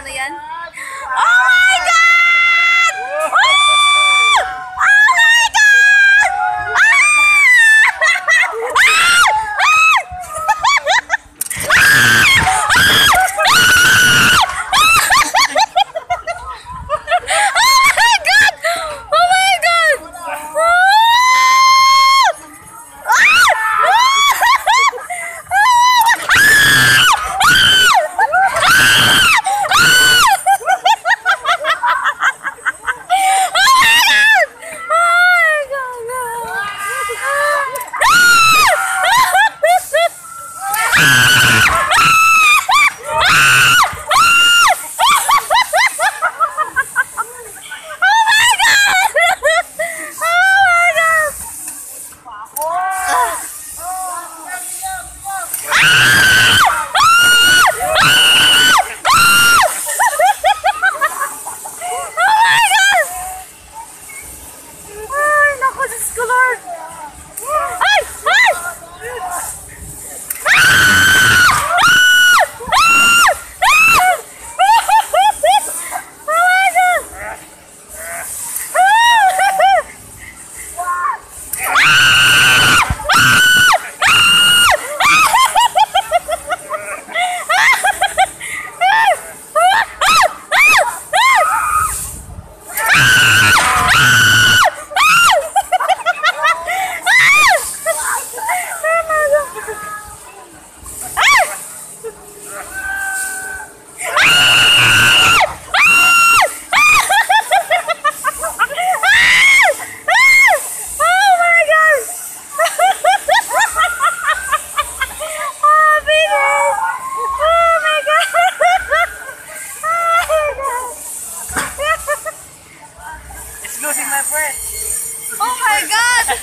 alien. Oh my god! Oh, oh my god! Ah! Ah! Oh my god!